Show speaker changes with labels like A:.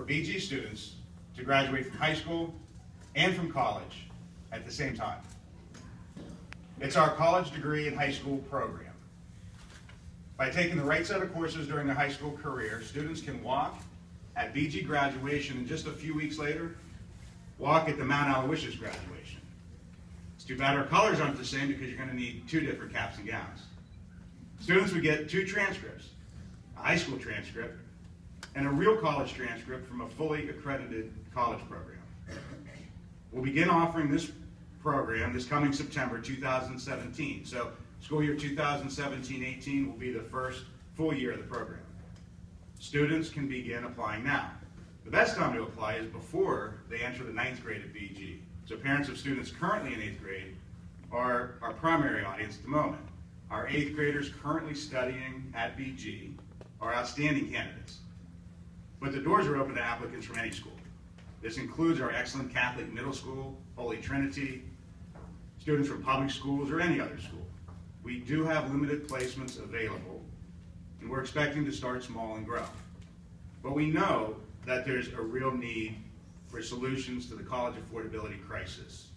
A: for BG students to graduate from high school and from college at the same time. It's our college degree and high school program. By taking the right set of courses during their high school career, students can walk at BG graduation and just a few weeks later, walk at the Mount Aloysius graduation. It's too bad our colors aren't the same because you're going to need two different caps and gowns. Students would get two transcripts, a high school transcript and a real college transcript from a fully accredited college program. We'll begin offering this program this coming September 2017. So school year 2017-18 will be the first full year of the program. Students can begin applying now. The best time to apply is before they enter the ninth grade at BG. So parents of students currently in eighth grade are our primary audience at the moment. Our eighth graders currently studying at BG are outstanding candidates. But the doors are open to applicants from any school. This includes our excellent Catholic middle school, Holy Trinity, students from public schools, or any other school. We do have limited placements available, and we're expecting to start small and grow. But we know that there's a real need for solutions to the college affordability crisis.